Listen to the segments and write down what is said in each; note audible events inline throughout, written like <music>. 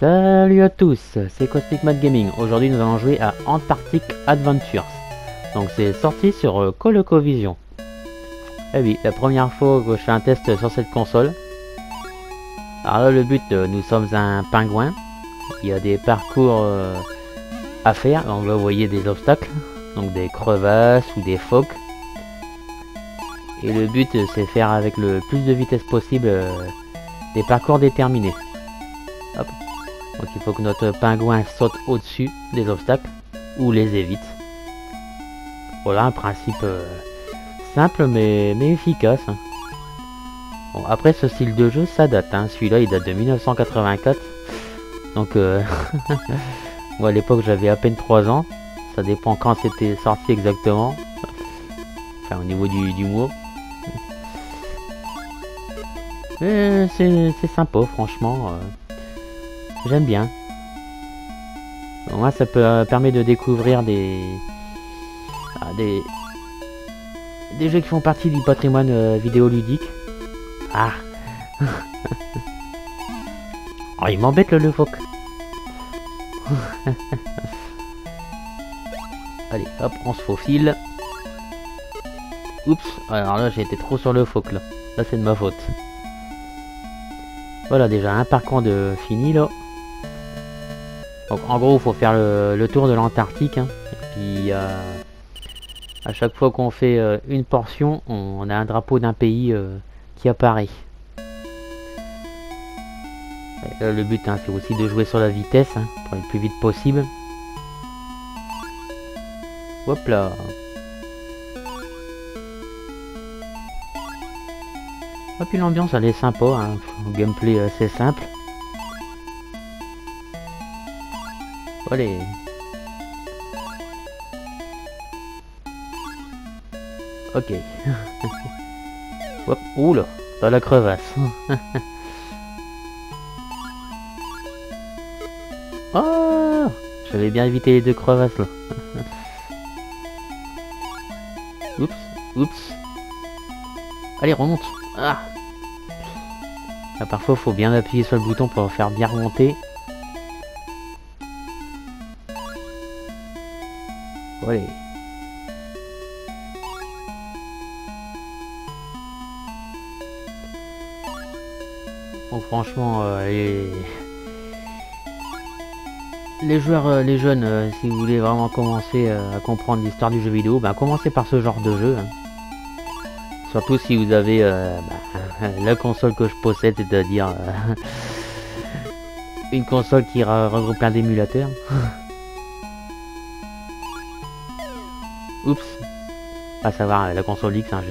Salut à tous, c'est Cosmic Mad Gaming. Aujourd'hui, nous allons jouer à Antarctic Adventures. Donc, c'est sorti sur euh, ColecoVision. Eh oui, la première fois que je fais un test sur cette console. Alors là, le but, euh, nous sommes un pingouin. Il y a des parcours euh, à faire. Donc là, vous voyez des obstacles. Donc des crevasses ou des phoques. Et le but, euh, c'est faire avec le plus de vitesse possible des parcours déterminés. Hop. Donc il faut que notre pingouin saute au-dessus des obstacles ou les évite. Voilà un principe euh, simple mais, efficace. hein. Bon, après ce style de jeu, ça date. Hein. Celui-là, il date de 1984. Donc, euh, <laughs> à l'époque, j'avais à peine 3 ans. Ça dépend quand c'était sorti exactement. Enfin, au niveau du, du mot. Mais c'est c'est sympa, franchement. euh, J'aime bien. Moins, ça peut, euh, permet de découvrir des, ah, des, des jeux qui font partie du patrimoine euh, vidéoludique. Ah. <laughs> oh, il m'embête le le phoque. <laughs> Allez, hop, on se faufile. Oups, alors là j'ai été trop sur le phoque là. Là c'est de ma faute. Voilà déjà un parcours de fini là. Donc en gros il faut faire le, tour de l'Antarctique. hein. Puis euh, à chaque fois qu'on fait euh, une portion, on a un drapeau d'un pays euh, qui apparaît. Le but hein, c'est aussi de jouer sur la vitesse hein, pour aller le plus vite possible. Hop là. Et puis l'ambiance elle est sympa, hein. un gameplay assez simple. Allez. Ok. <laughs> Hop, oula, dans la crevasse. oh <laughs> J'avais bien évité les deux crevasses là. <laughs> oups, oups. Allez, remonte. Ah Là, parfois, faut bien appuyer sur le bouton pour faire bien remonter. Allez. Bon, franchement, euh, les... les joueurs, euh, les jeunes, euh, si vous voulez vraiment commencer à comprendre l'histoire du jeu vidéo, ben commencez par ce genre de jeu. hein. Surtout si vous avez bah, <laughs> la console que je possède, c'est-à-dire <laughs> une console qui regroupe plein d'émulateurs. <laughs> Oups. À savoir euh, la console X, hein,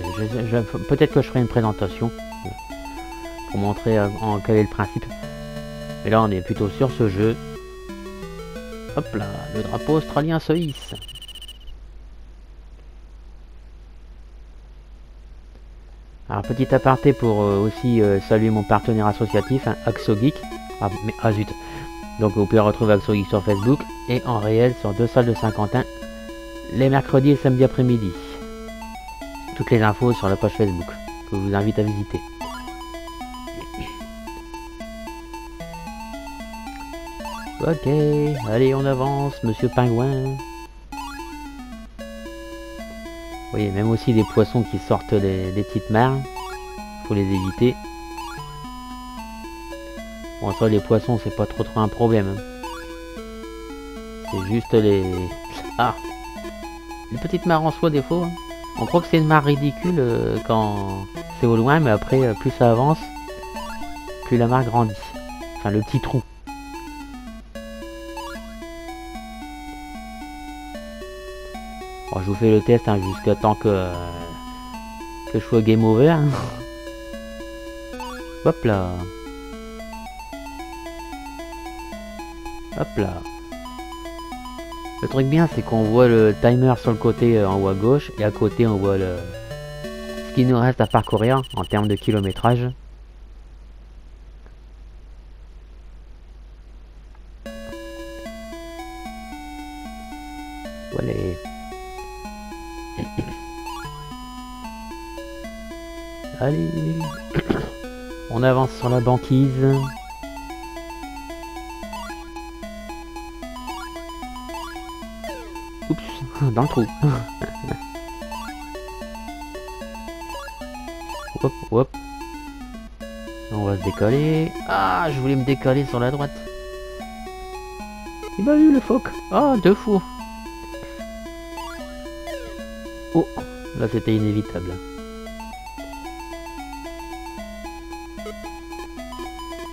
peut-être que je ferai une présentation euh, pour montrer euh, en quel est le principe. Mais là on est plutôt sur ce jeu. Hop là, le drapeau australien se hisse. Alors petit aparté pour euh, aussi saluer mon partenaire associatif, hein, Axo Geek. Ah, mais, ah. Donc vous pouvez retrouver Axo Geek sur Facebook et en réel sur deux salles de Saint-Quentin les mercredis et samedis après-midi. Toutes les infos sur la page Facebook que je vous invite à visiter. Ok, allez on avance, monsieur pingouin. Vous voyez, même aussi des poissons qui sortent des, petites mares. Faut les éviter. Bon, ça, les poissons, c'est pas trop trop un problème. hein. C'est juste les... <laughs> Ah Les petites mares en soi, des fois. hein. On croit que c'est une mare ridicule euh, quand c'est au loin, mais après, euh, plus ça avance, plus la mare grandit. Enfin, le petit trou. Bon, je vous fais le test hein, jusqu'à temps que, euh, que je sois game over. hein. Hop là. Hop là. Le truc bien, c'est qu'on voit le timer sur le côté euh, en haut à gauche et à côté on voit ce qu'il nous reste à parcourir en termes de kilométrage. Voilà. Allez. <coughs> On avance sur la banquise. Oups, dans le trou. <laughs> hop, hop. On va se décaler. Ah, je voulais me décaler sur la droite. Il m'a eu le phoque. Ah, deux fois. Oh, là c'était inévitable.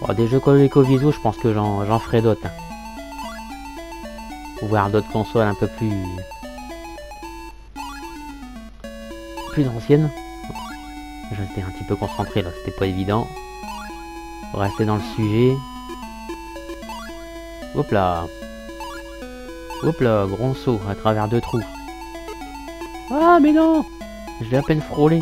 Bon, des jeux comme l'Ecoviso, je pense que j'en ferai d'autres. Hein voir d'autres consoles un peu plus plus anciennes. J'étais un petit peu concentré là, c'était pas évident. Rester dans le sujet. Hop là. Hop là, gros saut à travers deux trous. Ah mais non Je l'ai à peine frôlé.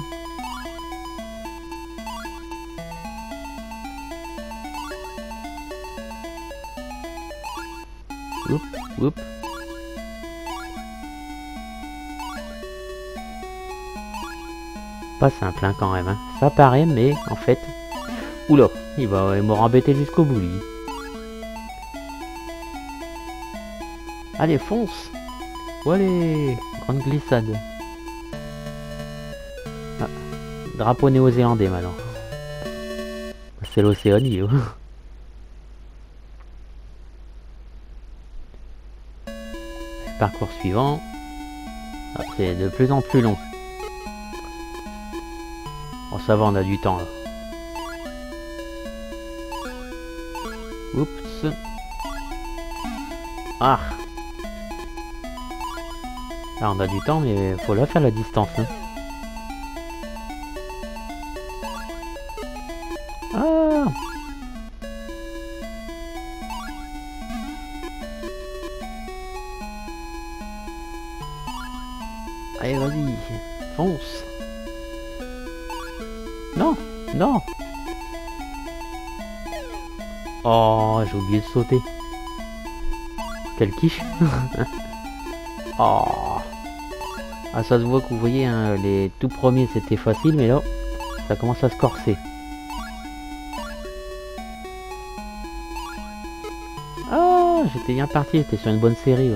Oups, oups. Pas simple hein, quand même. Hein. Ça paraît, mais en fait... Oula, il va m'aura embêté jusqu'au bout lui. Allez, fonce Allez Grande glissade. Ah, drapeau néo-zélandais maintenant. C'est l'Océanie. Parcours suivant. Ah, c'est de plus en plus long. Bon, ça va, on a du temps là. Oups. Ah. Là, on a du temps, mais faut la faire la distance. Hein. Fonce non Non Oh, j'ai oublié de sauter. Quelle quiche <laughs> Oh Ah, ça se voit que vous voyez, hein, les tout premiers c'était facile, mais là, ça commence à se corser. Ah, j'étais bien parti, j'étais sur une bonne série.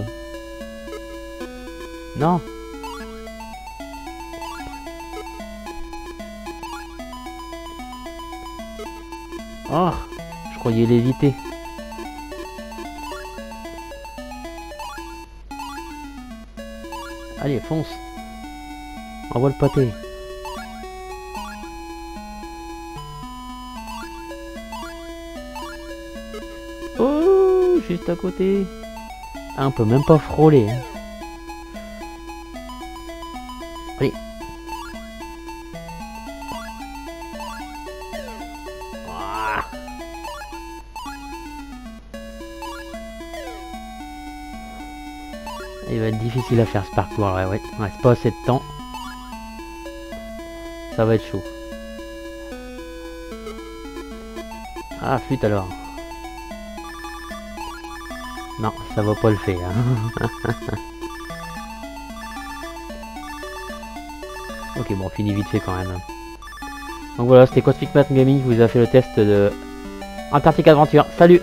Non Oh, je croyais l'éviter. Allez, fonce. Envoie le pâté. Oh, juste à côté. Ah, on peut même pas frôler. Hein. Il va être difficile à faire ce parcours, ouais, ouais. Il reste pas assez de temps. Ça va être chaud. Ah, flûte alors. Non, ça va pas le faire. <laughs> ok, bon, on finit vite fait quand même. Donc voilà, c'était Cosmic Math Gaming qui vous a fait le test de Antarctic Adventure. Salut